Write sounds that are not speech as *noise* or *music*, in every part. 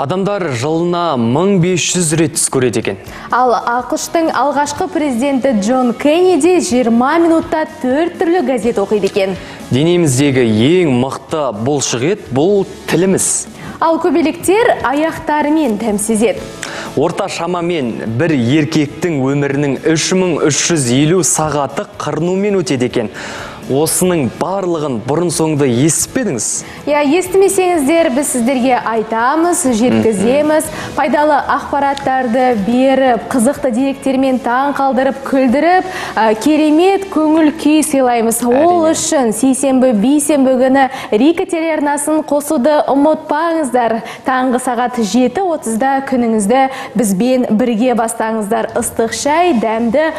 Адамдар жылына 1500 рет түс көреді екен. Ал ақыштың алғашқы президенті Джон Кеннеди 20 минутта 4 түрлі газет оқиды екен. Денеміздегі ең мықты бұлшық бұл тіліміз. Ал көбелектер аяқтарымен тәмсізет. Орта шамамен бір еркектің өмірінің 3350 сағаты қырнумен өтеді екен осының барлығын бұрын соңды естіпедіңіз иә естімесеңіздер біз сіздерге айтамыз жеткіземіз. Пайдалы ақпараттарды беріп қызықты деректермен таң қалдырып күлдіріп керемет көңіл күй сыйлаймыз. Ол үшін сейсенбі бейсенбі күні рика телеарнасын қосуды ұмытпаңыздар. Таңғы сағат жеті отызда күніңізді бізбен бірге бастаңыздар. Ыстық шай дәмді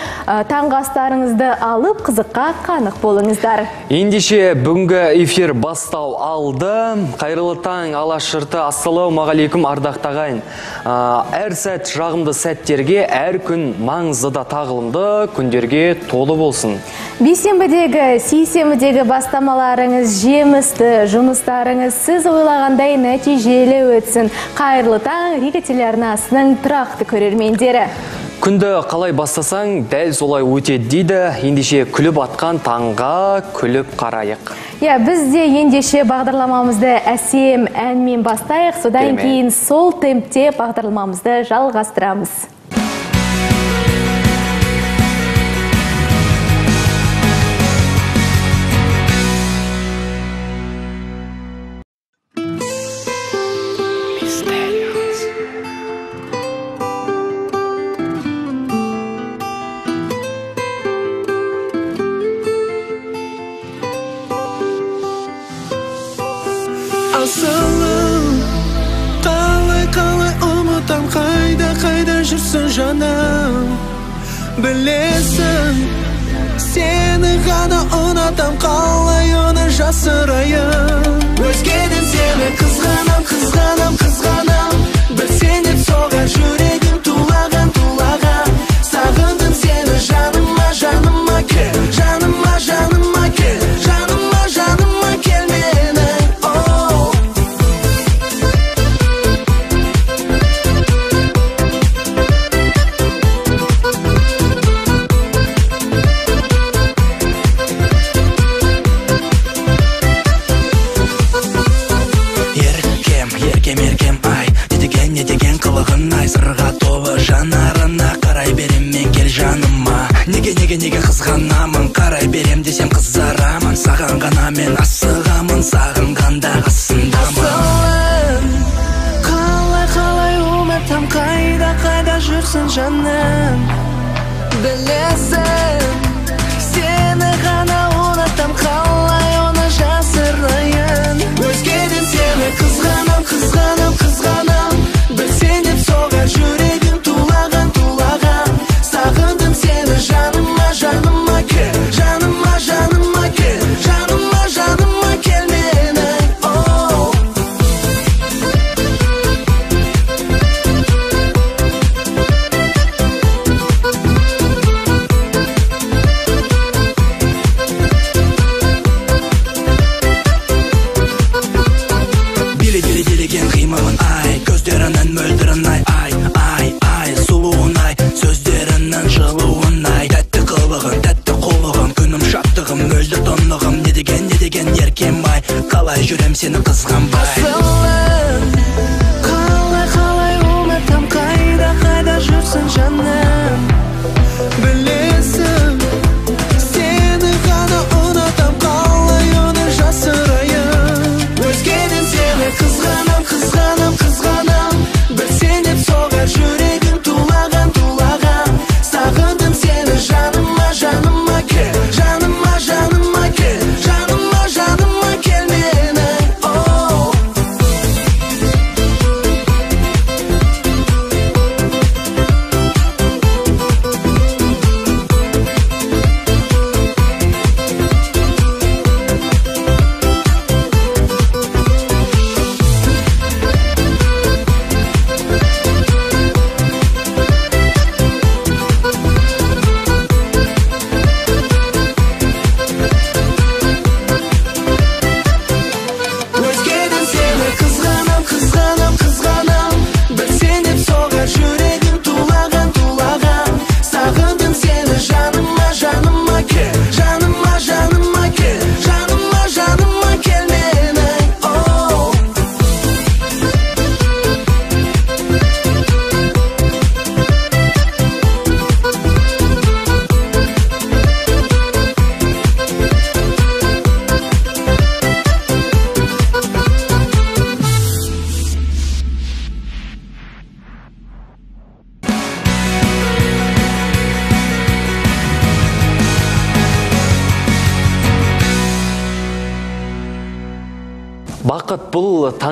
таңғы астарыңызды алып қызыққа қанық болыңыз болыңыздар ендеше бүгінгі эфир бастау алды. Қайырлы таң алашырты ассалаумағалейкум ардақты ағайын. Әр сәт жағымды сәттерге әр күн маңызды да тағылымды күндерге толы болсын. Бейсенбідегі сейсенбідегі бастамаларыңыз жемісті жұмыстарыңыз сіз ойлағандай нәтижелі өтсін. Қайырлы таң рига телеарнасының тұрақты көрермендері. Күнді қалай бастасаң, дәл солай өтеді дейді, ендеше күліп атқан таңға күліп қарайық. Иә, біз де ендеше бағдарламамызды әсем әнмен бастайық, содан кейін сол темпте бағдарламамызды жалғастырамыз. Білесің сені ғана ұнатам қалай оны жасырайын?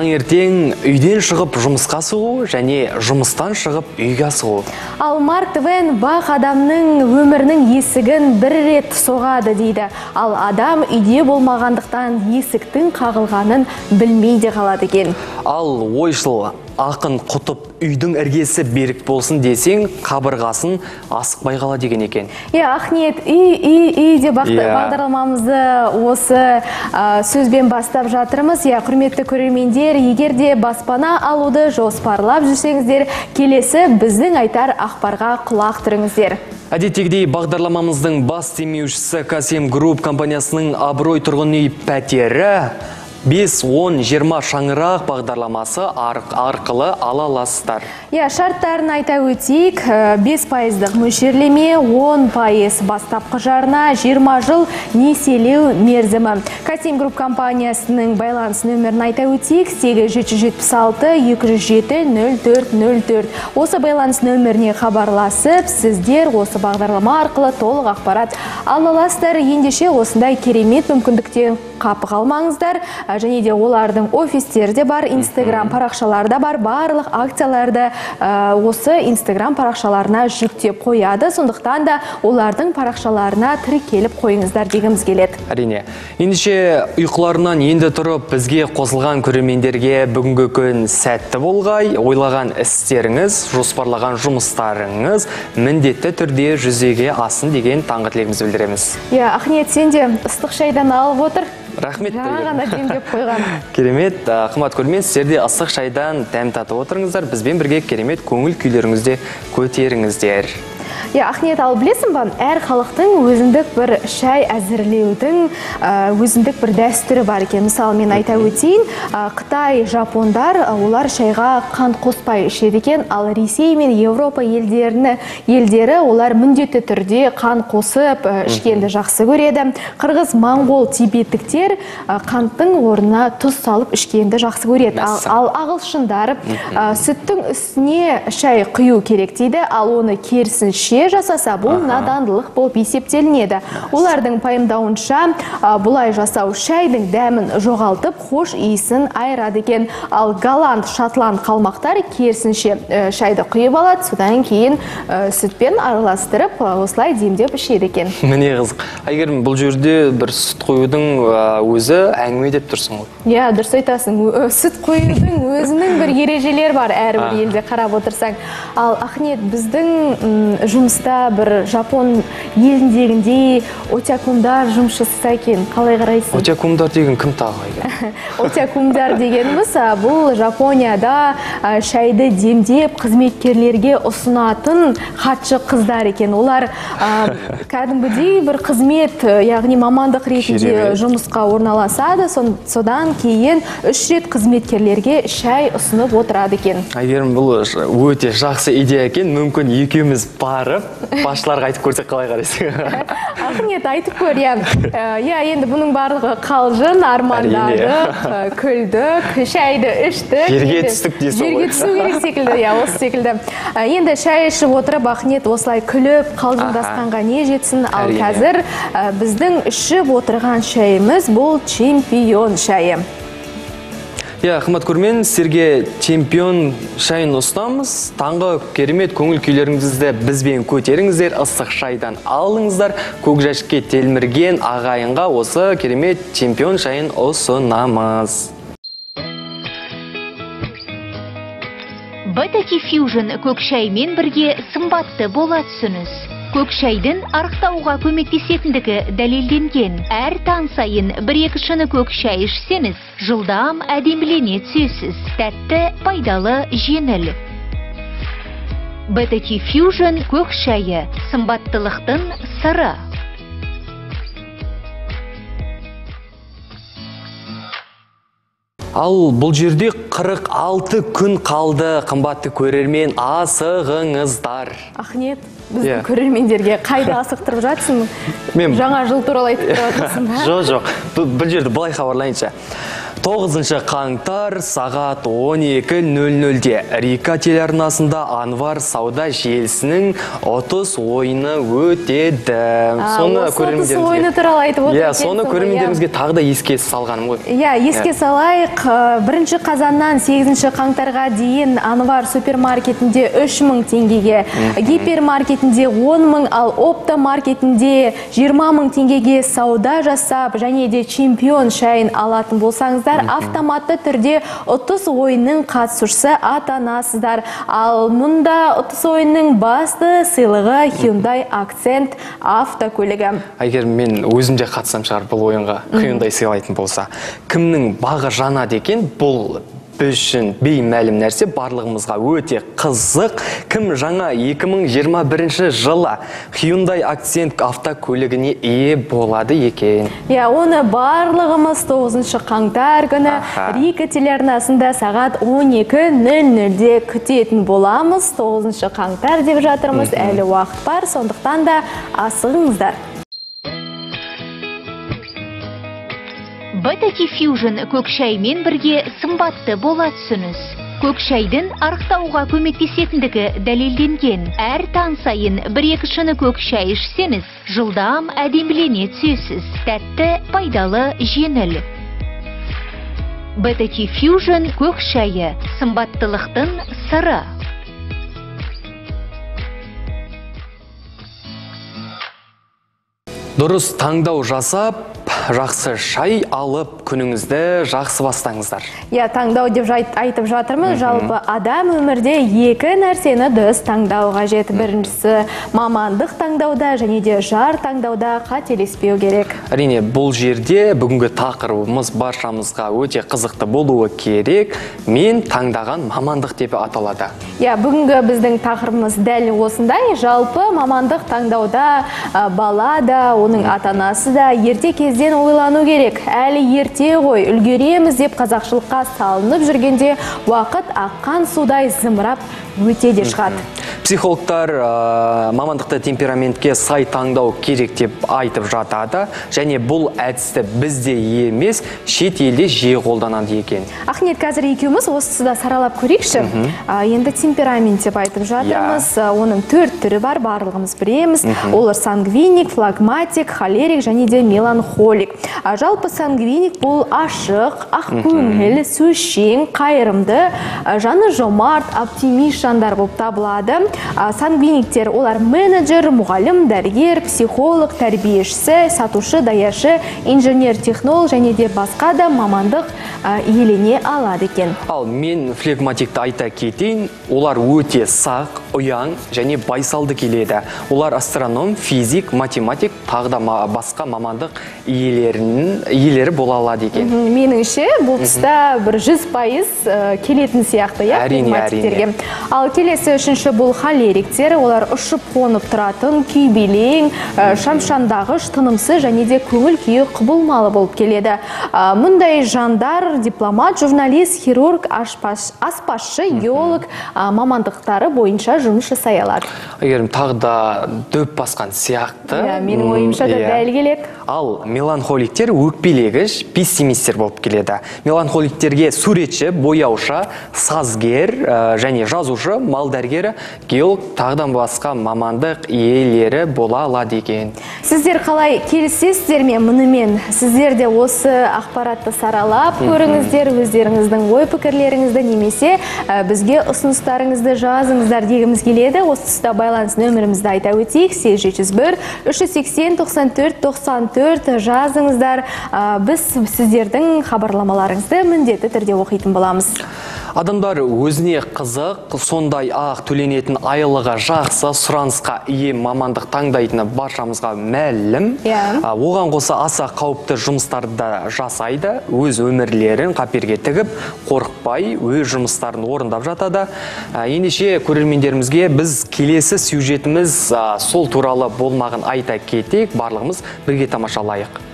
Таңертең үйден шығып жұмысқа шығу және жұмыстан шығып үйге асығу Ал Марк Твен бақ адамның өмірінің есігін бір рет соғады дейді. Ал адам үйде болмағандықтан есіктің қағылғанын білмей де қалады екен. ал ойшыл ақын құтып үйдің іргесі берік болсын десең қабырғасын асықпай қала деген екен Иә, Ахниет, үй, үй, үй деп Иә. бағдарламамызды осы а, сөзбен бастап жатырмыз. Иә, құрметті көрермендер, егер де баспана алуды жоспарлап жүрсеңіздер, келесі біздің айтар ақпарға құлақ түріңіздер. әдеттегідей бағдарламамыздың бас демеушісі касем групп компаниясының абырой тұрғын үй пәтері 5-10-20 шаңырақ бағдарламасы ар- арқылы ала аласыздар Иә, шарттарын айта өтейік, Э, 5 пайыздық мөлшерлеме, 10 пайыз бастапқы жарна, 20 жыл несиелеу мерзімі. Касим Групп компаниясының байланыс нөмірін айта өтейік, 8776-207-0404. Осы байланыс нөміріне хабарласып, сіздер осы бағдарлама арқылы толық ақпарат ала аласыздар. Ендеше осындай керемет мүмкіндіктен қапы қалмаңыздар және де олардың офистері де бар инстаграм парақшалары да бар. Барлық акцияларды ә, осы инстаграм парақшаларына жүктеп қояды. Сондықтан да олардың парақшаларына тіркеліп қойыңыздар дегіміз келеді. Әрине. Ендеше ұйқыларынан енді тұрып бізге қосылған көрермендерге бүгінгі күн сәтті болғай. Ойлаған істеріңіз жоспарлаған жұмыстарыңыз міндетті түрде жүзеге асын деген таңғы тілегімізді білдіреміз. Иә ахниет сен де ыстық шайдан алып отыр. Рахмет. Ғана демдеп қойған. *laughs* Керемет. Қымбат көрермен сіздер де ыстық шайдан дәм татып отырыңыздар. Бізбен бірге керемет көңіл күйлеріңізді көтеріңіздер. Иә ахниет ал білесің ба әр халықтың өзіндік бір шай әзірлеудің ә, өзіндік бір дәстүрі бар екен. Мысалы мен айта өтейін ә, қытай жапондар ә, олар шайға қант қоспай ішеді екен. Ал ресей мен еуропа елдеріні елдері олар міндетті түрде қан қосып ішкенді жақсы көреді. Қырғыз моңғол тибеттіктер қанттың орнына тұз салып ішкенді жақсы көреді. Ал, ал ағылшындар сүттің үстіне шай құю керек дейді. Ал оны керісінше жасаса бұл надандылық болып есептелінеді. Олардың пайымдауынша бұлай жасау шайдың дәмін жоғалтып хош иісін айырады екен. Ал голланд шотланд қалмақтар керісінше ә, шайды құйып алады содан кейін ә, сүтпен араластырып осылай демдеп ішеді екен. Міне қызық. Әйгерім бұл жерде бір сүт қоюдың ә, өзі әңгіме деп тұрсың ғой. Иә дұрыс айтасың. Сүт қоюдың өзінің бір ережелері бар әрбір елде қарап отырсаң. Ал ахниет біздің м, жұмыста бір жапон еліндегіндей отякумдар жұмыс жасаса екен. Қалай қарайсың? Отякумдар деген кім тағы әйгерім *laughs* отякумдар дегеніміз бұл жапонияда шайды демдеп қызметкерлерге ұсынатын хатшы қыздар екен. Олар кәдімгідей бір қызмет яғни мамандық ретінде жұмысқа орналасады содан кейін үш рет қызметкерлерге шай ұсынып отырады екен. Әйгерім бұл өте жақсы идея екен. Мүмкін екеуміз барып басшыларға айтып көрсек қалай қарайсың? *laughs* Ахмет айтып көр иә. Ә, иә енді бұның барлығы қалжың армандадық ә, күлдік шайды іштік Жерге түстік дейсің жерге ғой. түсу керек секілді иә осы секілді. Ә, енді шай ішіп отырып ахмет осылай күліп қалжыңдасқанға не жетсін? Ал қазір біздің ішіп отырған шайымыз бұл чемпион шайы. Иә қымбат көрермен сіздерге чемпион шайын ұсынамыз таңғы керемет көңіл күйлеріңізді бізбен көтеріңіздер. Ыстық шайдан алыңыздар. Көк жәшікке телмірген ағайынға осы керемет чемпион шайын ұсынамыз. Бетаки Fusion көк шаймен бірге сымбатты бола түсіңіз. Көк шайдың арықтауға көмектесетіндігі дәлелденген. Әр таң сайын бір-екі шыны көк шай ішсеңіз, жылдам әдемілене түсесіз. Тәтті, пайдалы, жеңіл. Бетаки Fusion көк шайы сымбаттылықтың сыры. ал бұл жерде 46 күн қалды қымбатты көрермен асығыңыздар ахмет біздің Иә. көрермендерге қайда *laughs* асықтырып жатсың? Мен- жаңа жыл туралы айтып *laughs* ба жоқ жоқ. Бұл, бұл жерде былай хабарлайыншы. 9 қаңтар сағат 12.00-де Рика телеарнасында Анвар сауда желісінің 30 ойыны өтеді. Соны осы ойыны туралы айтып Иә, соны ғой, көрермендерімізге тағы да еске салғаным ғой. Иә, еске салайық, э, бірінші қазаннан 8 қаңтарға дейін Анвар супермаркетінде 3000 теңгеге, гипермаркетінде 10 мың, ал опта маркетінде 20 мың теңгеге сауда жасап, және де чемпион шайын алатын болсаңыздар, автоматты түрде ұтыс ойынның қатысушысы атанасыздар. Ал мұнда ұтыс ойынның басты сыйлығы Hyundai Accent автокөлігі. Әгер мен өзім де қатысам шығар бұл ойынға Hyundai сыйлайтын болса. Кімнің бағы жанады екен бұл біз үшін беймәлім нәрсе барлығымызға өте қызық. Кім жаңа 2021 жылы Hyundai Accent автокөлігіне ие болады екен? Иә, оны барлығымыз 9 қаңтар күні. Рика телеарнасында сағат 12.00-де күтетін боламыз. 9 қаңтар деп жатырмыз, әлі уақыт бар, сондықтан да асығыңыздар. БТ Fusion көкшаймен бірге сымбатты бола түсіңіз. Көкшайдың арықтауға көмектесетіндігі дәлелденген. Әр таң сайын бір-екі шыны көкшай ішсеңіз, жылдам әдемілене түсесіз. Тәтті, пайдалы, жеңіл. БТ Fusion көкшайы сымбаттылықтың сыры. Дұрыс таңдау жасап, жақсы шай алып күніңізді жақсы бастаңыздар. Иә, таңдау деп жайт- айтып жатырмыз. Жалпы адам өмірде екі нәрсені дұрыс таңдау қажет. Біріншісі мамандық таңдауда және де жар таңдауда қателеспеу керек. Әрине, бұл жерде бүгінгі тақырыбымыз баршамызға өте қызықты болуы керек. Мен таңдаған мамандық деп аталады. Иә, бүгінгі біздің тақырыбымыз дәл осындай. Жалпы мамандық таңдауда бала да, оның ата-анасы да ерте кезден ойлану керек. Әлі ерте ғой, үлгереміз деп қазақшылыққа салынып жүргенде уақыт аққан судай зымырап өте де шығады. Психологтар ә, мамандықты темпераментке сай таңдау керек деп айтып жатады және бұл әдісті бізде емес шет елде жиі қолданады екен. Ақниет қазір екеуміз осы тұста саралап көрейікші. А, енді темперамент деп айтып жатырмыз. А, Оның төрт түрі бар, барлығымыз білеміз. Олар сангвиник, флагматик, холерик және де меланхолик. А, Жалпы сангвиник бұл ашық, ақкөңіл, сөзшең, қайырымды, жаны жомарт, оптимист жандар болып табылады. Сангвиниктер олар менеджер, мұғалім, дәрігер, психолог, тәрбиешісі, сатушы, даяшы, инженер, технолог және де басқа да мамандық иелене алады екен. Ал мен флегматикті айта кетейін, олар өте сақ, ұяң және байсалды келеді. Олар астроном, физик, математик, тағы да басқа мамандық иелерінің иелері бола алады екен. Меніңше бұл тұста бір жүз пайыз келетін сияқты, иә, Әрине, әрине. Ал келесі үшінші бұл холериктер, олар ұшып қонып тұратын, күйбелең, ә, шамшандағыш, тынымсыз және де көңіл күйі құбылмалы болып келеді. А, Мұндай жандар дипломат, журналист, хирург, ашпаш- аспазшы, геолог а, мамандықтары бойынша жұмыс жасай алады. Егерім тағы да дөп басқан сияқты. Иә, менің ойымша да иә. дәл келеді. Ал меланхоликтер өкпелегіш, пессимистер болып келеді. Меланхоликтерге суретші, бояушы, сазгер ә, және жазушы, малдәргері, геолог, тағыдан басқа мамандық иелері бола алады екен. Сіздер қалай келісесіздер ме мұнымен? Сіздер де осы ақпаратты саралап көріңіздер, өздеріңіздің ой пікірлеріңізді немесе ә, бізге ұсыныстарыңызды жазыңыздар дегіміз келеді. Осы тұста байланыс нөмірімізді айта өтейік. 8701 380 94 94 жазыңыздар. Ә, Біз сіздердің хабарламаларыңызды міндетті түрде оқитын боламыз. Адамдар өзіне қызық, сондай ақ төленетін айлығы жақсы, сұранысқа ие мамандық таңдайтыны баршамызға мәлім. Иә. Оған қоса аса қауіпті жұмыстарды да жасайды, өз өмірлерін қаперге тігіп, қорықпай, өз жұмыстарын орындап жатады. Ендеше көрермендерімізге біз келесі сюжетіміз сол туралы болмағын айта кетейік, барлығымыз бірге тамашалайық.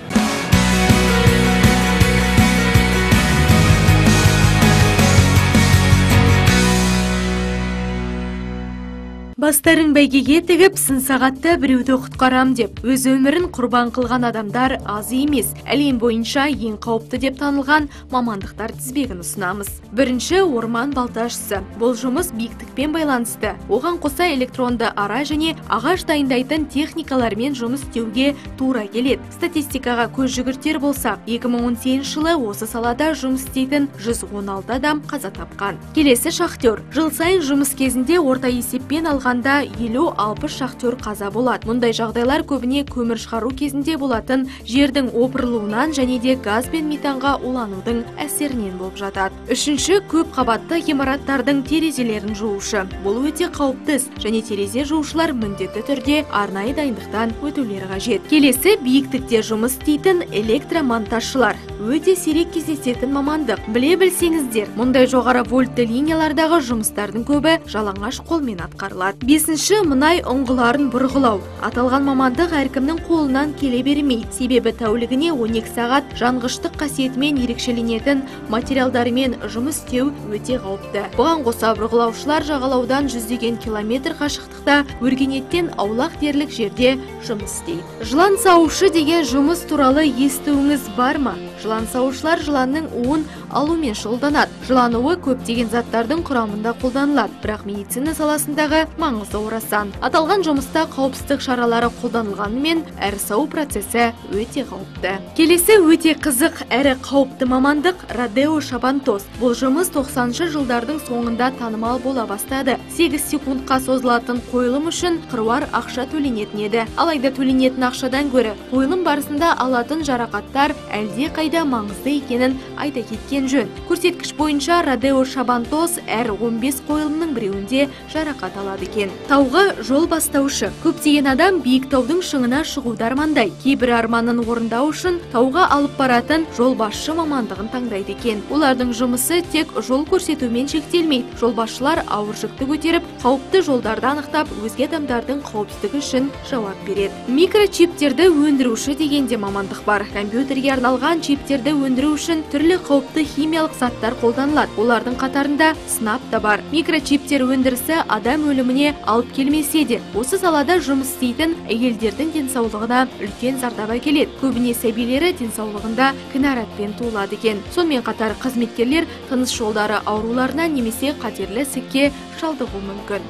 Бастарын бәйгеге тігіп сын сағатта біреуді құтқарам деп. Өз өмірін құрбан қылған адамдар аз емес. Әлем бойынша ең қауіпті деп танылған мамандықтар тізбегін ұсынамыз. Бірінші орман балташысы. Бұл жұмыс биіктікпен байланысты. Оған қоса электронды ара және ағаш дайындайтын техникалармен жұмыс істеуге тура келеді. Статистикаға көз жүгіртер болсақ 2018 жылы осы салада жұмыс істейтін 116 адам қаза тапқан. Келесі шахтер. Жыл сайын жұмыс кезінде орта есеппен алғанда 50-60 шахтер қаза болады. Мұндай жағдайлар көбіне көмір шығару кезінде болатын жердің опырылуынан және де газ бен метанға уланудың әсерінен болып жатады. Үшінші көп қабатты ғимараттардың терезелерін жуушы. Бұл өте қауіпті және терезе жуушылар міндетті түрде арнайы дайындықтан өтулері қажет. Келесі биіктікте жұмыс істейтін электромонтажшылар. Өте сирек кездесетін мамандық. Біле білсеңіздер мұндай жоғары вольтты линиялардағы жұмыстардың көбі жалаңаш қолмен атқарылады. Бесінші мұнай ұңғыларын бұрғылау. Аталған мамандық әркімнің қолынан келе бермейді себебі тәулігіне 12 сағат жанғыштық қасиетімен ерекшеленетін материалдармен жұмыс істеу өте қауіпті. Бұған қоса бұрғылаушылар жағалаудан жүздеген километр қашықтықта өркениеттен аулақ дерлік жерде жұмыс істейді. Жылан саушы деген жұмыс туралы естуіңіз бар ма? Жылан саушылар жыланның уын алумен шұғылданады. Жылан уы көптеген заттардың құрамында қолданылады. Бірақ медицина саласындағы маңызы орасан. Аталған жұмыста қауіпсіздік шаралары қолданылғанымен әр сау процесі өте қауіпті. Келесі өте қызық әрі қауіпті мамандық родео шабантоз бұл жұмыс 90 жылдардың соңында танымал бола бастады. 8 секундқа созылатын қойылым үшін қыруар ақша төленетін еді. Алайда төленетін ақшадан гөрі қойылым барысында алатын жарақаттар әлде қайда маңызды екенін айта кеткен жөн. Көрсеткіш бойынша родео шабантоз әр 15 қойылымның біреуінде жарақат алады екен. Тауға жол бастаушы. Көптеген адам биік таудың шыңына шығуды армандай. Кейбір арманын орындау үшін тауға алып баратын жолбасшы мамандығын таңдайды екен. Олардың жұмысы тек жол көрсетумен шектелмейді. Жолбасшылар ауыр жүкті көтеріп қауіпті жолдарды анықтап өзге адамдардың қауіпсіздігі үшін жауап береді. Микрочиптерді өндіруші деген де мамандық бар. Компьютерге арналған чиптерді өндіру үшін түрлі қауіпті химиялық заттар қолданылады. Олардың қатарында сынап та бар. Микрочиптер өндірісі адам өліміне алып келмесе де осы салада жұмыс істейтін әйелдердің денсаулығына үлкен зардап әкеледі. Көбіне сәбилері денсаулығында кінәратпен туылады екен. Сонымен қатар қызметкерлер тыныс жолдары ауруларына немесе қатерлі ісікке шалдығуы мүмкін.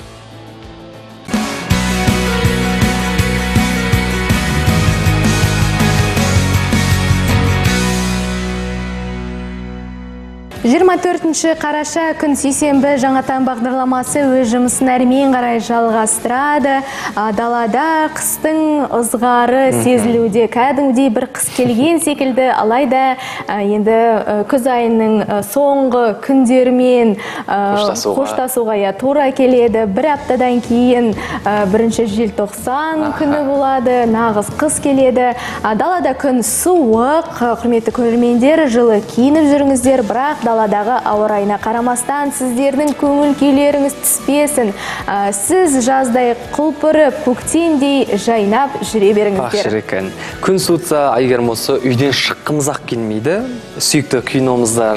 Жиырма төртінші қараша күн сейсенбі жаңатаң бағдарламасы өз жұмысын әрмен қарай жалғастырады. А, далада қыстың ызғары сезілуде кәдімгідей бір қыс келген секілді. Алайда енді күз айының соңғы күндерімен а, Қоштасуға. иә тура келеді. бір аптадан кейін бірінші желтоқсан күні болады нағыз қыс келеді. Далада күн суық. Құрметті көрермендер жылы киініп жүріңіздер. Бірақ даладағы ауа райына қарамастан сіздердің көңіл күйлеріңіз түспесін. Сіз жаздай құлпырып көктемдей жайнап жүре беріңіздер. Екен. Күн суытса әйгерім осы үйден шыққымыз ақ келмейді. Сүйікті киномызды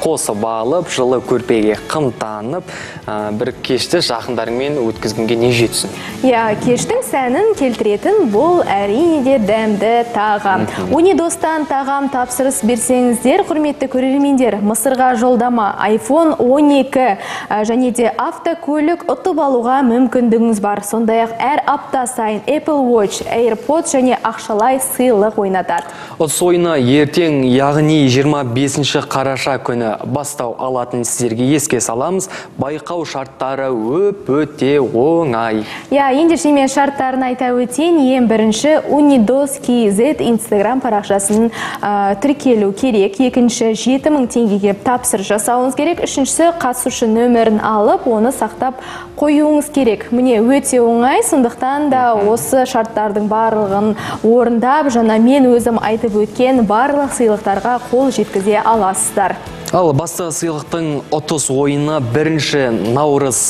қосып алып жылы көрпеге қымтанып ә, бір кешті жақындарыңмен өткізгенге не жетсін? Иә кештің сәнін келтіретін бұл әрине де дәмді тағам. Унидостан тағам тапсырыс берсеңіздер құрметті көрермендер мысырға жолдама. iphone 12 ә, және де автокөлік ұтып алуға мүмкіндігіңіз бар. Сондай ақ әр апта сайын apple watch airpods және ақшалай сыйлық ойнатады. Ұтыс ойыны ертең яғни 25 қараша күні бастау алатын сіздерге еске саламыз. Байқау шарттары өп өте оңай. Иә ендеше мен шарттарын айта өтейін. Ең бірінші унидос kz инстаграм парақшасын ә, тіркелу керек. Екінші 7000 теңгеге тапсырыс жасауыңыз керек. Үшіншісі қатысушы нөмірін алып оны сақтап қоюыңыз керек. Міне өте оңай. Сондықтан да осы шарттардың барлығын орындап жаңа мен өзім айтып өткен барлық сыйлықтарға қол жеткізе аласыздар. Ал басты сыйлықтың ұтыс ойыны бірінші наурыз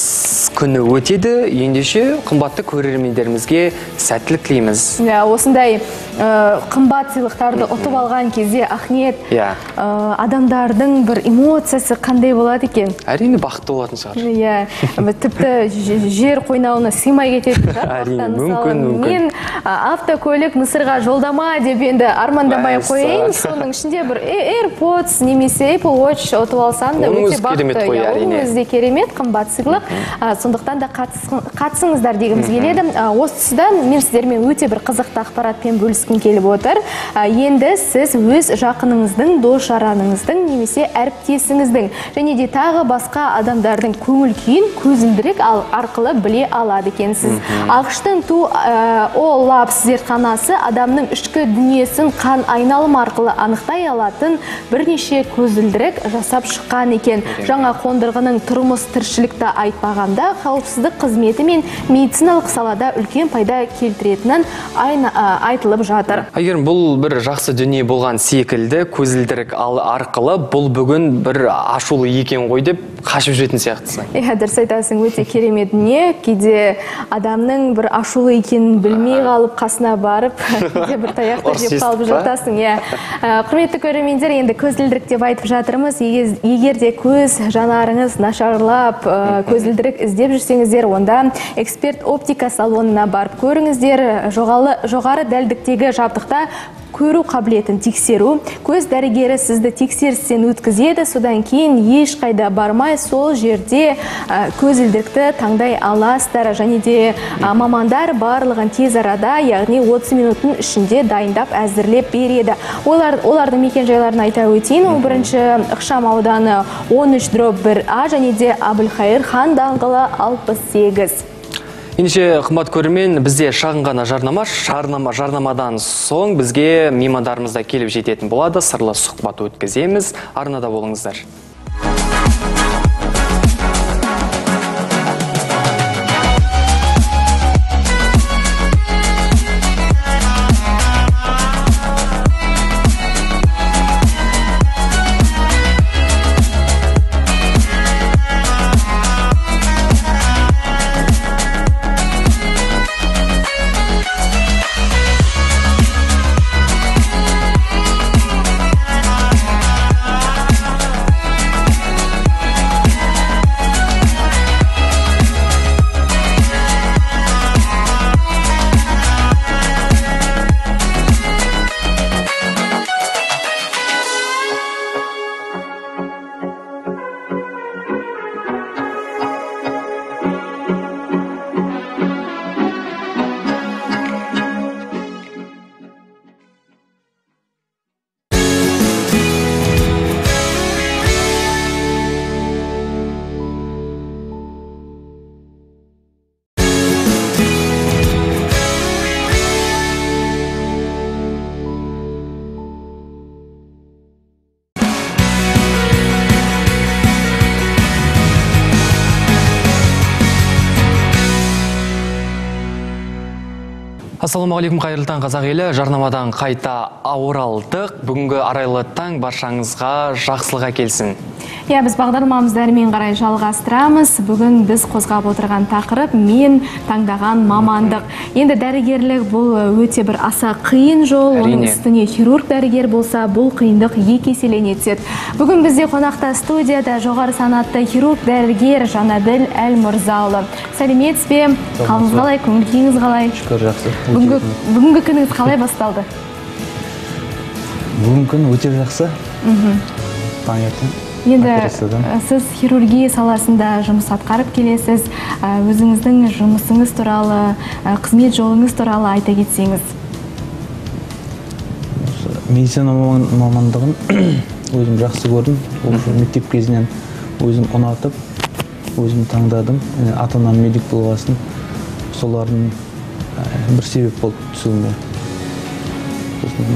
күні өтеді. Ендеше қымбатты көрермендерімізге сәттілік тілейміз. Иә, осындай қымбат сыйлықтарды ұтып алған кезде Ахмет Иә. э, адамдардың бір эмоциясы қандай болады екен? Әрине бақытты болатын шығар. Иә тіпті жер қойнауына сыймай кететін *laughs* шығар. Мүмкін, мүмкін. мен автокөлік мысырға жолдама деп енді армандамай Мәссаған. қояйын. соның ішінде бір AirPods немесе Apple Watch ұтып алсам да өте бақытты. Иә, оның өзі де керемет қымбат сыйлық. Сондықтан да қатыс- қатысыңыздар дегіміз келеді. Осы тұста мен сіздермен өте бір қызықты ақпаратпен бөліскім келіп отыр. Енді сіз өз жақыныңыздың дос жараныңыздың немесе әріптесіңіздің және де тағы басқа адамдардың көңіл күйін көзілдірік арқылы біле алады екенсіз. Ақштың ту ол лабс зертханасы адамның ішкі дүниесін қан айналым арқылы анықтай алатын бірнеше көзілдірік жасап шыққан екен. Жаңа қондырғының тұрмыс тіршілікті айтпағанда қауіпсіздік қызметі мен медициналық салада үлкен пайда келтіретінін айтылып жатыр. Әйгерім бұл бір жақсы дүние болған секілді көзілдірік арқылы бұл бүгін бір ашулы екен ғой деп қашып жүретін сияқтысың. Иә дұрыс айтасың өте керемет. Дүние кейде адамның бір ашулы екенін білмей қалып қасына барып *laughs* кейде бір таяқтар Ұрыс жеп қалып жатасың иә. Ә, құрметті көрермендер енді көзілдірік деп айтып жатырмыз. Егер де көз жанарыңыз нашарлап ә, көзілдірік іздеп жүрсеңіздер онда эксперт оптика салонына барып көріңіздер. Жоғалы жоғары дәлдіктегі жабдықта көру қабілетін тексеру көз дәрігері сізді тексерістен өткізеді содан кейін ешқайда бармай сол жерде көзілдірікті таңдай аласыздар. Және де мамандар барлығын тез арада яғни 30 минуттың ішінде дайындап әзірлеп береді. Олар олардың мекенжайларын айта өтейін. Ол бірінші ықшам ауданы 13 дробь 1а және де әбілхайыр хан даңғылы 68 ендеше қымбат көрермен бізде шағын ғана жарнама жарнама жарнамадан соң бізге меймандарымыз да келіп жететін болады. Сырлы сұхбат өткіземіз. Арнада болыңыздар. Ассалаумағалейкум қайырлы таң қазақ елі. Жарнамадан қайта оралдық бүгінгі арайлы таң баршаңызға жақсылық әкелсін. Иә, біз бағдарламамызды әрмен қарай жалғастырамыз. Бүгін біз қозғап отырған тақырып мен таңдаған мамандық. Енді дәрігерлік бұл өте бір аса қиын жол. Оның үстіне хирург дәрігер болса, бұл қиындық екі еселене түседі. Бүгін бізде қонақта студияда жоғары санатты хирург дәрігер Жанаділ Әлмұрзаұлы. Сәлеметсіз бе? Қалыңыз қалай, көңіл күйіңіз қалай? шүкір жақсы Бүгінгі, бүгінгі күніңіз қалай басталды? бүгінгі күн өте жақсы таңертең Енді сіз хирургия саласында жұмыс атқарып келесіз. Өзіңіздің жұмысыңыз туралы, қызмет жолыңыз туралы айта кетсеңіз. Медицина маман- мамандығын *clears throat* өзім жақсы көрдім. Ол мектеп кезінен өзім ұнатып өзім таңдадым. Ата анам медик болғасын. Солардың бір себеп болды түсуіме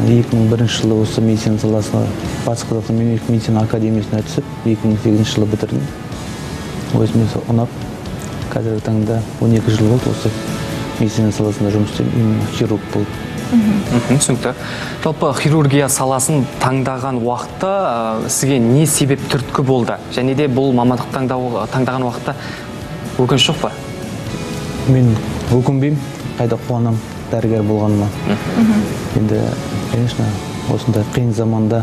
екі мың бірінші жылы осы медицина саласына батыс қазақстан мемлекеттік медицина академиясына түсіп 2008 жылы бітірдім. Өзіме ұнап қазіргі таңда 12 жыл болды осы медицина саласында жұмыс істеймін именно хирург болып. Түсінікті. Жалпы хирургия саласын таңдаған уақытта ә, сізге не себеп түрткі болды? Және де бұл мамандық таңдау таңдаған уақытта өкініш жоқ па? Мен өкінбеймін қайда қуанамын? Дәрігер болғаныма. Енді конечно осындай қиын заманда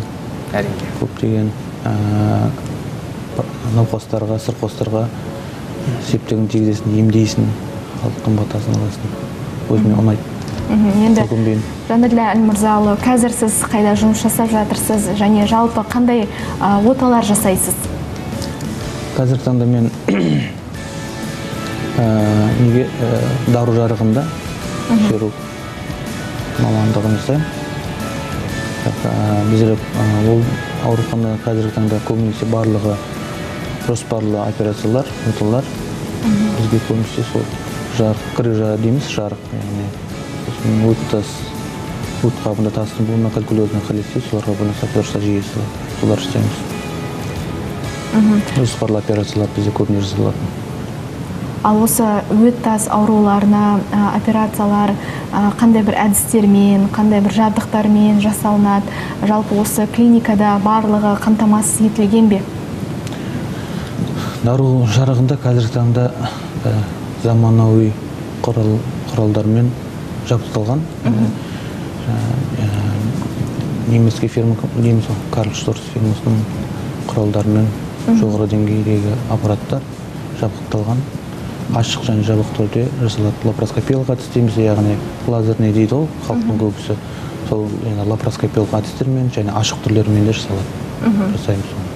әрине. көптеген ә, науқастарға сырқостарға септігін тигізесің емдейсің халықтың батасын аласың. Өзіме ұнайды. Енді әлмырзаұлы қазір сіз қайда жұмыс жасап жатырсыз? Және жалпы қандай оталар жасайсыз? Қазіргі таңда мен *coughs* ә, неге ә, дару жарығында хирург ә, біздер ол аурухана қазіргі таңда көбінесе барлығы жоспарлы операциялар оталар бізге көбінесе сол жарық крыжа дейміз жарық яғни сосын өт тас өт қабында тастың буына калькулезный холецит соларға байланысты операция жүйесі солар жасаймыз. Жоспарлы операциялар бізде көбіне жасалатын. Ал осы өт тас ауруларына операциялар қандай бір әдістермен қандай бір жабдықтармен жасалынады? Жалпы осы клиникада барлығы қамтамасыз етілген бе? Дару жарығында қазіргі таңда ә, заманауи құрал құралдармен жабдықталған. Неміске фирма неміс карл шторц фирмасының құралдарымен жоғары деңгейдегі аппараттар жабдықталған. Ашық және жабық түрде жасалады. Лапароскопиялық әдіс дейміз яғни лазерный дейді ғой халықтың көбісі сол енді лапароскопиялық әдістермен және ашық түрлермен де жасалады. Жасаймыз оны.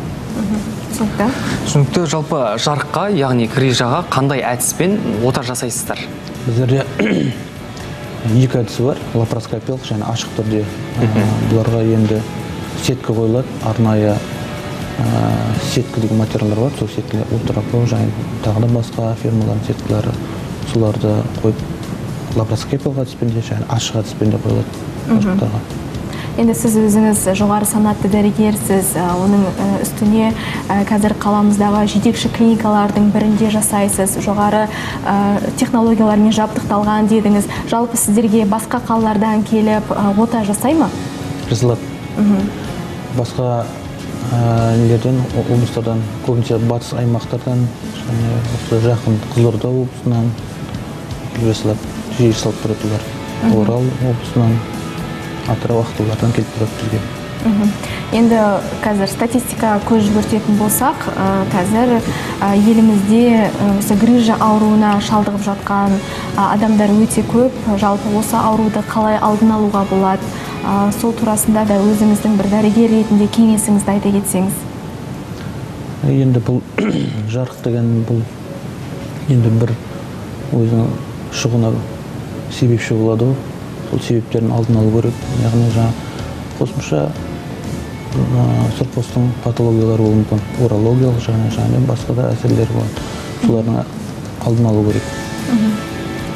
Түсінікті. Түсінікті. Жалпы жарыққа яғни крижаға қандай әдіспен ота жасайсыздар? Біздерде *coughs* екі әдісі бар. Лапароскопиялық және ашық түрде. Бұларға енді сетка қойылады арнайы сетка деген материалдар бар сол сеткалар ультрапро және тағы да басқа фирмалардың сеткалары соларды қойып лапароскопиялық әдіспен де және ашық әдіспен де қойылады енді сіз өзіңіз жоғары санатты дәрігерсіз оның ә, үстіне ә, қазір қаламыздағы жетекші клиникалардың бірінде жасайсыз жоғары технологиялармен жабдықталған дедіңіз. Жалпы сіздерге басқа қалалардан келіп ота жасай ма? Жасалады. Басқа нелерден о- облыстардан көбінесе батыс аймақтардан және осы жақын қызылорда облысынан жасалады жиі жасалып тұрады олар орал облысынан атырау ақтаулардан келіп тұрады бізге. Енді қазір статистикаға көз жүгіртетін болсақ ә, қазір ә, елімізде осы грыжа ауруына шалдығып жатқан адамдар өте көп. Жалпы осы ауруды қалай алдын алуға болады? Ә, сол турасында да өзіңіздің бір дәрігер ретінде кеңесіңізді айта кетсеңіз. Енді бұл *clears throat* жарық деген бұл енді бір өзінің шығуына себепші болады ғой. Сол себептерін алдын алу керек. Яғни жаңа қосымша ы, сырқостың патологиялары болуы мүмкін. Урологиялық және және басқа да әсерлер болады солардың алдын алу керек.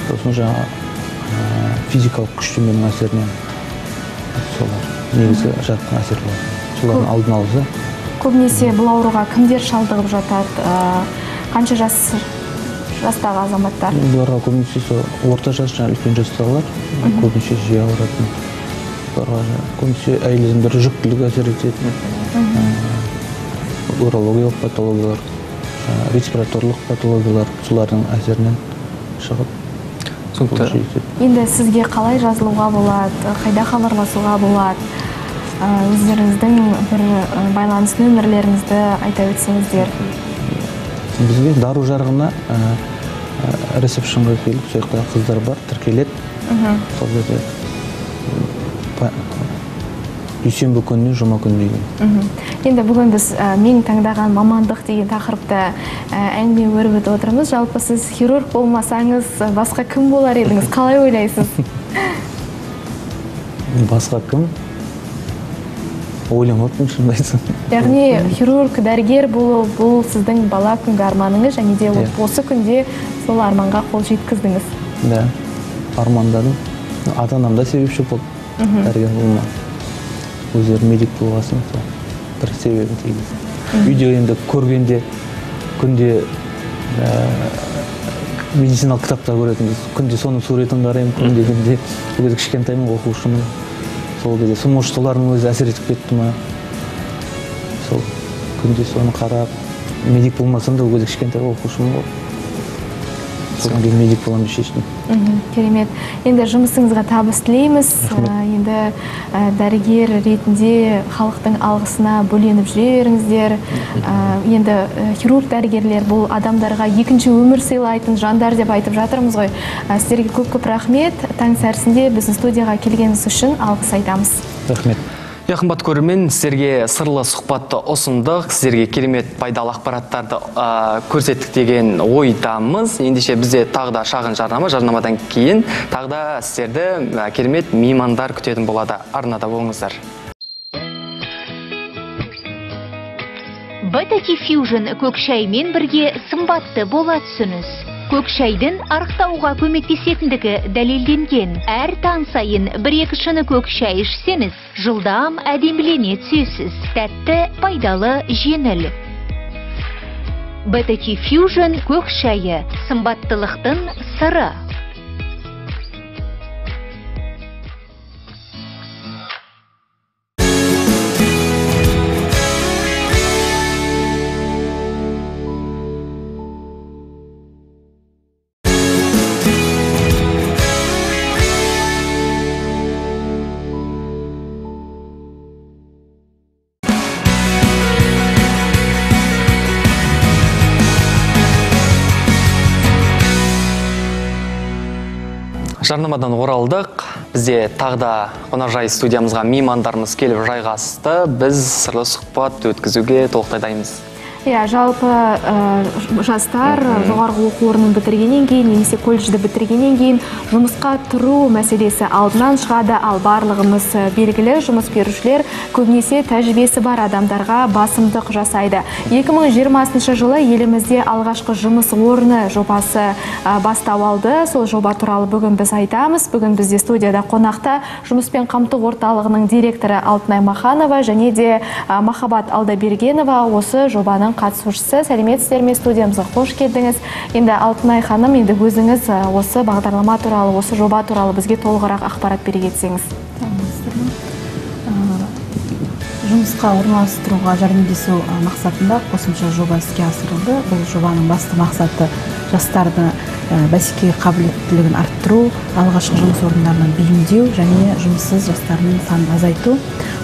Сосын жаңа ы, физикалық күштеменің әсерінен. Солар негізгі жатқан әсер болады. Солардың алдын алса көбінесе бұл ауруға кімдер шалдығып жатады қанша жас жастағы азаматтар? Бұларға көбінесе сол орта жас және үлкен жастағылар көбінесе жиі ауыратын. Бұларға көбінесе әйел адамдар жүктілік әсер ететін. Урологиялық патологиялар респираторлық патологиялар солардың әсерінен шығып түсінікті. Енді сізге қалай жазылуға болады қайда хабарласуға болады? Ә, өздеріңіздің бір ә, байланыс нөмірлеріңізді айта өтсеңіздер. Бізге дару жарығына ә, ресепшнға келіп сол жақта қыздар бар тіркеледі. Сол жерде дүйсенбі күнінен жұма күніне дейін Мгм. енді бүгін біз ә, мен таңдаған мамандық деген тақырыпта ә, әңгіме өріп өтіп отырмыз. Жалпы сіз хирург болмасаңыз басқа кім болар едіңіз? Қалай ойлайсыз? *laughs* Басқа кім? Ойламаппын шынымды айтсам. Яғни хирург дәрігер болу бұл сіздің бала күнгі арманыңыз және де Иә. осы күнде сол арманға қол жеткіздіңіз. Да. Армандадым. Ата анам да себепші болды. Дәрігер болма. Өздері медик болғасын сол бір себебін тигізді. Үйде енді көргенде күнде ә, медициналық кітаптар көретінбіз күнде соның суретін қараймын күнде күнде ол кезде кішкентаймын ғой, оқушымын. Сол кезде сол может солардың өзі әсер етіп кетті ма? Сол күнде соны қарап медик болмасам да ол кезде кішкентай оқушымын ғой. Содан кейін медик боламын деп шештім керемет. Енді жұмысыңызға табыс тілейміз. Ә, енді ә, дәрігер ретінде халықтың алғысына бөленіп жүре беріңіздер. Ә, енді хирург дәрігерлер бұл адамдарға екінші өмір сыйлайтын жандар деп айтып жатырмыз ғой. Сіздерге көп көп рахмет. Таң сәрісінде біздің студияға келгеніңіз үшін алғыс айтамыз. Рахмет. Қымбат көрермен сіздерге сырлы сұхбатты ұсындық сіздерге керемет пайдалы ақпараттарды көрсеттік деген ойдамыз. Ендеше бізде тағы да шағын жарнама жарнамадан кейін тағы да сіздерді керемет меймандар күтетін болады. Арнада болыңыздар. Бетати Fusion көк шаймен бірге сымбатты бола түсіңіз. Көк шайдың арықтауға көмектесетіндігі дәлелденген. Әр таң сайын бір-екі шыны көк шай ішсеңіз, жылдам әдемілене түсесіз. Тәтті, пайдалы, жеңіл. Бетати Fusion көк шайы сымбаттылықтың сыры. Жарнамадан оралдық. Бізде тағы да қонақжай студиямызға меймандарымыз келіп жайғасты. Біз сырлы сұхбат өткізуге толықтай дайынбыз иә жалпы ә, жастар жоғарғы оқу орнын бітіргеннен кейін немесе колледжді бітіргеннен кейін жұмысқа тұру мәселесі алдынан шығады. Ал барлығымыз ә, белгілі жұмыс берушілер көбінесе тәжірибесі бар адамдарға басымдық жасайды. 2020 жылы елімізде алғашқы жұмыс орны жобасы ә, бастау алды. Сол жоба туралы бүгін біз айтамыз. Бүгін бізде студияда қонақта жұмыспен қамту орталығының директоры алтынай маханова және де ә, махаббат алдабергенова осы жобаның қатысушысы сәлеметсіздер ме студиямызға қош келдіңіз. Енді алтынай ханым енді өзіңіз ә, осы бағдарлама туралы осы жоба туралы бізге толығырақ ақпарат бере кетсеңіз. Жұмысқа орналастыруға жәрдемдесу ә, мақсатында қосымша жоба іске асырылды. Бұл жобаның басты мақсаты жастарды ә, бәсекеге қабілеттілігін арттыру алғашқы жұмыс орындарына бейімдеу және жұмыссыз жастардың санын азайту.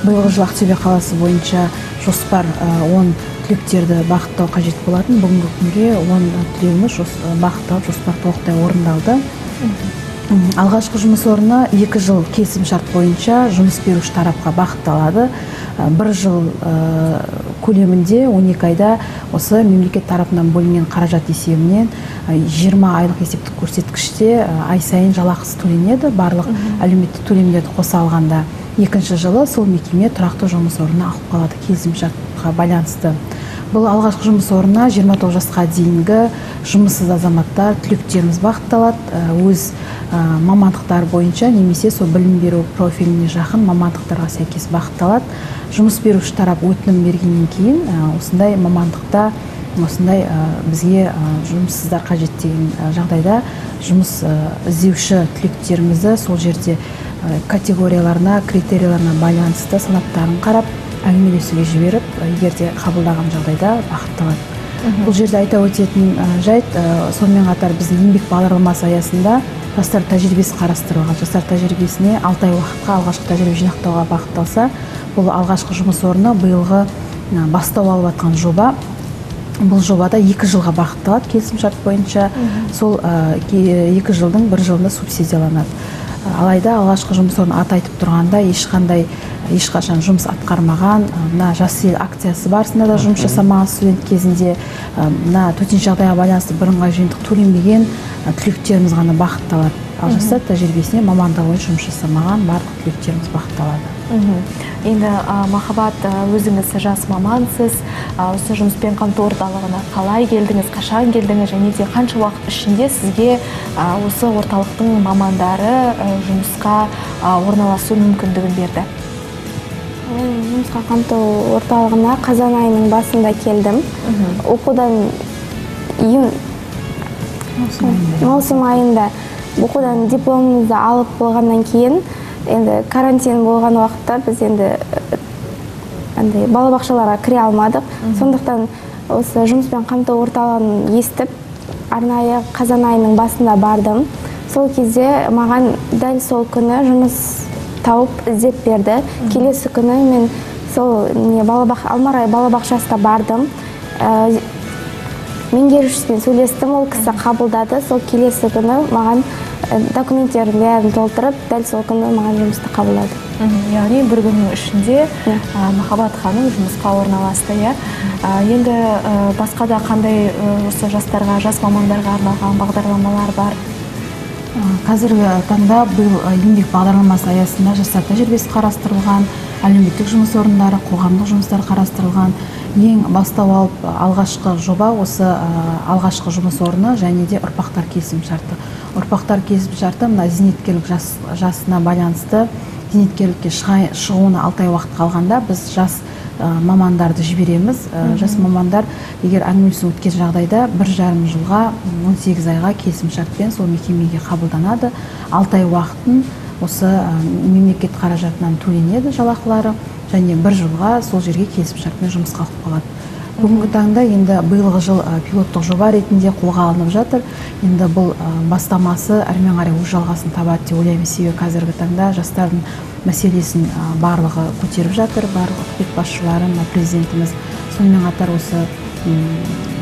Биылғы жылы ақтөбе қаласы бойынша жоспар ә, 10 түлектерді бағыттау қажет болатын. Бүгінгі күнге 10 түлегіміз бағытталып жоспар толықтай орындалды. Алғашқы жұмыс орны екі жыл келісімшарт бойынша жұмыс беруші тарапқа бағытталады. Ә, бір жыл көлемінде 12 айда осы мемлекет тарапынан бөлінген қаражат есебінен ә, 20 айлық есептік көрсеткіште ай сайын жалақысы төленеді. Барлық әлеуметтік төлемдерді қоса алғанда екінші жылы сол мекеме тұрақты жұмыс орнына алып қалады. Келісімшартқа байланысты. Бұл алғашқы жұмыс орнына 29 жасқа дейінгі жұмыссыз азаматтар түлектеріміз бағытталады. Ә, өз ә, мамандықтар бойынша немесе сол білім беру профиліне жақын мамандықтарға сәйкес бағытталады. Жұмыс беруші тарап өтінім бергеннен кейін ә, осындай мамандықта осындай бізге жұмыссыздар қажет деген жағдайда жұмыс іздеуші түлектерімізді сол жерде категорияларына критерияларына байланысты санаттарын қарап әңгімелесуге жіберіп егер де қабылдаған жағдайда бағытталады бұл жерде айта өтетін жайт сонымен қатар біздің еңбек бағдарламасы аясында жастар тәжірибесі қарастырылған. Жастар тәжірибесіне алты ай уақытқа алғашқы тәжірибе жинақтауға бағытталса бұл алғашқы жұмыс орны биылғы бастау алып жатқан жоба. Бұл жобада екі жылға бағытталады келісімшарт бойынша. Сол ә, екі жылдың бір жылында субсидияланады. Алайда алғашқы жұмыс орны аты айтып тұрғанда ешқандай ешқашан жұмыс атқармаған. Мына жас ел акциясы барысында да жұмыс жасамаған студент кезінде мына төтенше жағдайға байланысты бірыңғай жиынтық төленбеген түлектеріміз ғана бағытталады. Ал жастар тәжірибесіне мамандығы бойынша жұмыс жасамаған барлық түлектеріміз бағытталады. Мгм. енді ә, махаббат өзіңіз жас мамансыз. Осы жұмыспен қамту орталығына қалай келдіңіз қашан келдіңіз және де қанша уақыт ішінде сізге ә, осы орталықтың мамандары ә, жұмысқа орналасу мүмкіндігін берді? Жұмысқа қамту орталығына қазан айының басында келдім. Оқудан июнь маусым айында. оқудан дипломымызды алып болғаннан кейін енді карантин болған уақытта біз енді э, андай балабақшаларға кіре алмадық. Сондықтан осы жұмыспен қамту орталығын естіп арнайы қазан айының басында бардым. Сол кезде маған дәл сол күні жұмыс тауып іздеп берді. Келесі күні мен сол не балабақ алмарай балабақшасына бардым. Ә, меңгерушіспен сөйлестім ол кісі қабылдады. Сол келесі күні маған ә, документтердің бәрін толтырып дәл сол күні маған жұмысты қабылдады. Яғни бір күннің ішінде ә, махаббат ханым жұмысқа орналасты иә? Ә, енді ә, басқа да қандай осы жастарға жас мамандарға арналған бағдарламалар бар? Қазіргі таңда ә, еңбек бағдарламасы аясында жастар тәжірибесі қарастырылған әлеуметтік жұмыс орындары қоғамдық жұмыстар қарастырылған. Ең бастау алып алғашқы жоба осы алғашқы жұмыс орны және де ұрпақтар келісімшарты ұрпақтар келісімшарты мына зейнеткерлік жас, жасына байланысты зейнеткерлікке шығуына алты ай уақыт қалғанда біз жас мамандарды жібереміз. Ә, жас мамандар егер әңгімелесу өткен жағдайда бір жарым жылға 18 айға келісімшартпен сол мекемеге қабылданады. Алты ай уақытын осы ә, мемлекет қаражатынан төленеді жалақылары және бір жылға сол жерге келісімшартпен жұмысқа алып қалады. Бүгінгі таңда енді биылғы жыл пилоттық жоба ретінде қолға алынып жатыр. Енді бұл бастамасы әрмен қарай өз жалғасын табады деп ойлаймын. Себебі қазіргі таңда жастардың мәселесін барлығы көтеріп жатыр. Барлық үкімет басшылары мына президентіміз сонымен қатар осы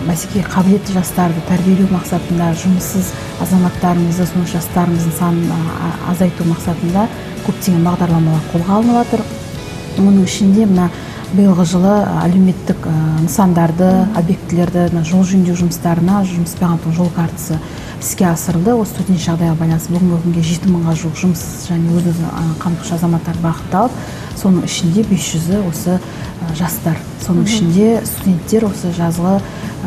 бәсекеге қабілетті жастарды тәрбиелеу мақсатында жұмыссыз азаматтарымызды сонымен жастарымыздың санын азайту мақсатында көптеген бағдарламалар қолға алынып жатыр. Оның ішінде мына биылғы жылы әлеуметтік нысандарды объектілерді жол жөндеу жұмыстарына жұмыспен қамту жол картасы іске асырылды. Осы төтенше жағдайға байланысты бүгінгі күнге жеті мыңға жуық жұмыссыз және өз өзін қамтушы азаматтар бағытталып соның ішінде бес жүзі осы жастар. Соның ішінде студенттер осы жазғы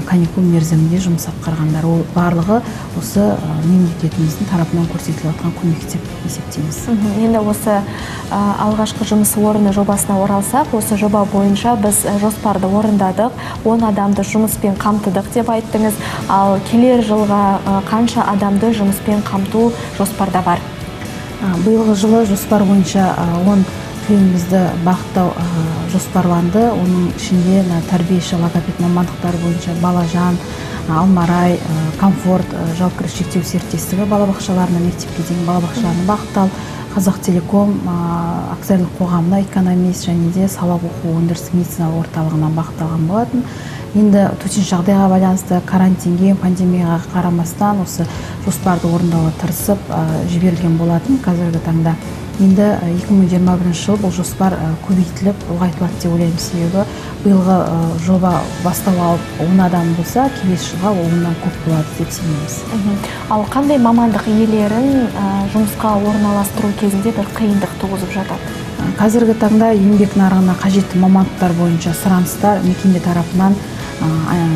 каникул мерзімінде жұмыс атқарғандар. Ол барлығы осы мемлекетіміздің тарапынан көрсетіліп жатқан көмек деп есептейміз. Енді осы ә, алғашқы жұмыс орны жобасына оралсақ осы жоба бойынша біз жоспарды орындадық. 10 адамды жұмыспен қамтыдық деп айттыңыз. Ал келер жылға қанша адамды жұмыспен қамту жоспарда бар? Биылғы жылы жоспар бойынша а, 10 түлектерімізді бағыттау жоспарланды. Оның ішінде тәрбиеші логопед мамандықтары бойынша балажан алмарай комфорт жауапкершілігі шектеулі серіктестігі балабақшаларына мектепке дейінгі балабақшаларына бағытталып қазақтелеком акционерлік қоғамына экономист және де сабақ оқу өндірістік медициналық орталығына бағытталған болатын. Енді төтенше жағдайға байланысты карантинге пандемияға қарамастан осы жоспарды орындауға тырысып а, жіберілген болатын қазіргі таңда. Енді а, 2021 жыл бұл жоспар көбейтіліп ұлғайтылады деп ойлаймын. Себебі биылғы жоба бастау алып 10 адам болса келесі жылға ол оннан көп болады деп сенеміз. Ал қандай мамандық иелерін ә, жұмысқа орналастыру кезінде бір қиындық туғызып жатады? Қазіргі таңда еңбек нарығына қажетті мамандықтар бойынша сұраныстар мекеме тарапынан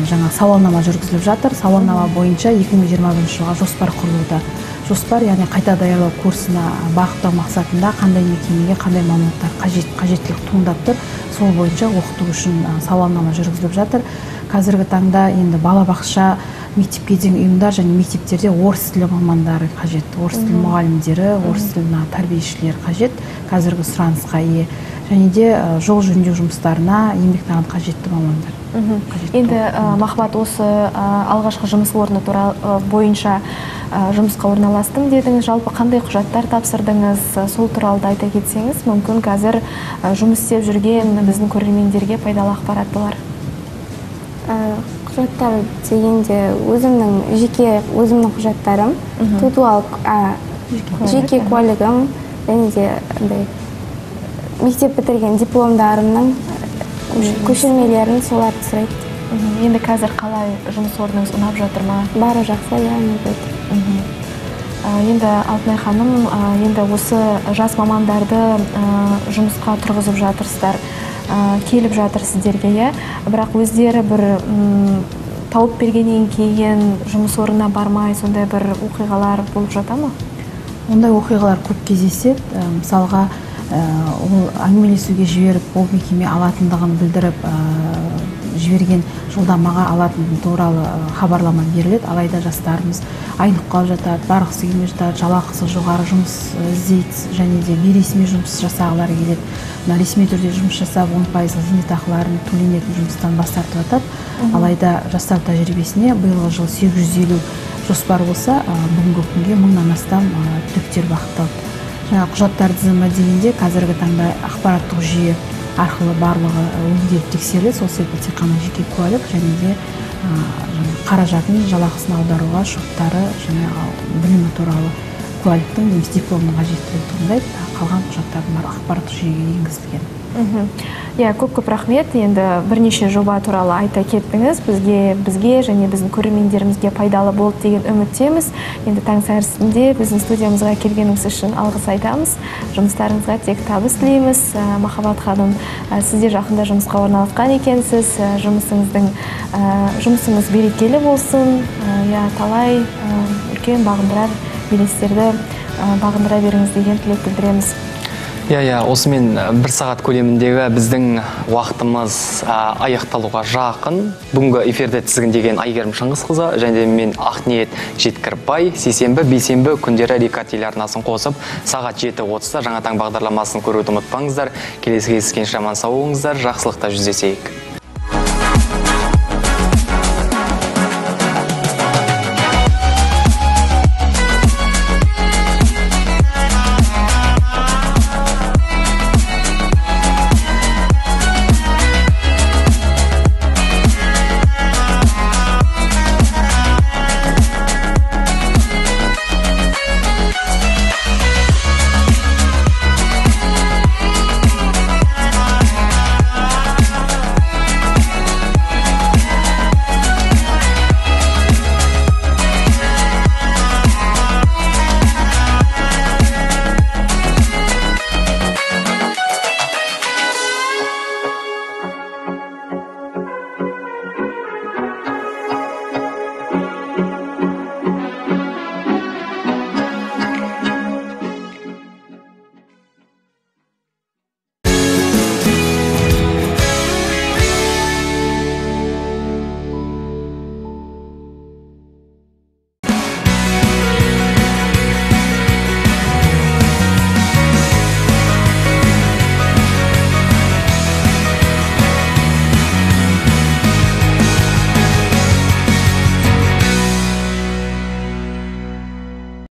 жаңа сауалнама жүргізіліп жатыр. Сауалнама бойынша 2021 жылға жоспар құрылуда. Жоспар яғни қайта даярлау курсына бағыттау мақсатында қандай мекемеге қандай мамандықтар қажет қажеттілік туындап тұр сол бойынша оқыту үшін сауалнама жүргізіліп жатыр. Қазіргі таңда енді балабақша мектепке дейінгі ұйымдар және мектептерде орыс тілі мамандары қажет. Орыс тілі мұғалімдері орыс тілі тәрбиешілер қажет. Қазіргі сұранысқа ие. Және де жол жөндеу жұмыстарына еңбек нарығына қажетті мамандар. Енді ә, махаббат осы ә, алғашқы жұмыс орны туралы ә, бойынша жұмысқа орналастым дедіңіз жалпы қандай құжаттар тапсырдыңыз? Сол туралы да айта кетсеңіз мүмкін қазір жұмыс істеп жүрген біздің көрермендерге пайдалы ақпарат болар. Құжаттар дегенде өзімнің жеке өзімнің құжаттарым тутуал жеке куәлігім. және де андай мектеп бітірген дипломдарымның көшірмелерін соларды сұрайды. Енді қазір қалай жұмыс орныңыз ұнап жатыр ма? Бары жақсы иә енді алтынай ханым енді осы жас мамандарды жұмысқа тұрғызып жатырсыздар. Келіп жатыр сіздерге иә. Бірақ өздері бір тауып бергеннен кейін жұмыс орнына бармай сондай бір оқиғалар болып жата ма? Ондай оқиғалар көп кездеседі. Мысалға ол әңгімелесуге жіберіп ол мекеме алатындығын білдіріп жіберген жолдамаға алатыны туралы хабарлама беріледі. Алайда жастарымыз айнып қалып жатады. Барғысы келмей жатады жалақысы жоғары жұмыс іздейді және де бейресми жұмыс жасағылары келеді. Мына ресми түрде жұмыс жасап он пайызы зейнетақыларын төленетін жұмыстан бас тартып жатады. Алайда жастар тәжірибесіне биылғы жылы сегіз жүз елу жоспар болса бүгінгі күнге мыңнан астам түлектер бағытталды. Жаңағы құжаттар тізімі дегенде қазіргі таңда ақпараттық жүйе арқылы барлығы өңделіп тексеріледі. Сол себепті тек қана жеке куәлік және де қаражатын жалақысын аударуға шоттары және білімі туралы куәліктің немесе дипломның қажеттілігі туындайды. Қалған құжаттардың бәрі ақпараттық жүйеге енгізілген. Иә көп көп рахмет. Енді бірнеше жоба туралы айта кеттіңіз. Бізге бізге және біздің көрермендерімізге пайдалы болды деген үміттеміз. Енді таң сәрісінде біздің студиямызға келгеніңіз үшін алғыс айтамыз. Жұмыстарыңызға тек табыс тілейміз. Ә, махаббат ханым ә, сіз де жақында жұмысқа орналасқан екенсіз. Ә, жұмысыңыздың жұмысыңыз берекелі болсын. Иә талай үлкен бағындырар белестерді бағындыра беріңіз деген тілек білдіреміз. Иә иә осымен бір сағат көлеміндегі біздің уақытымыз аяқталуға жақын. Бүгінгі эфирді тізгіндеген әйгерім шыңғысқызы және мен ақниет жеткірбай сейсенбі бейсенбі күндері рика телеарнасын қосып сағат жеті отызда жаңа таң бағдарламасын көруді ұмытпаңыздар. Келесі кездескенше аман сау болыңыздар жақсылықта жүздесейік.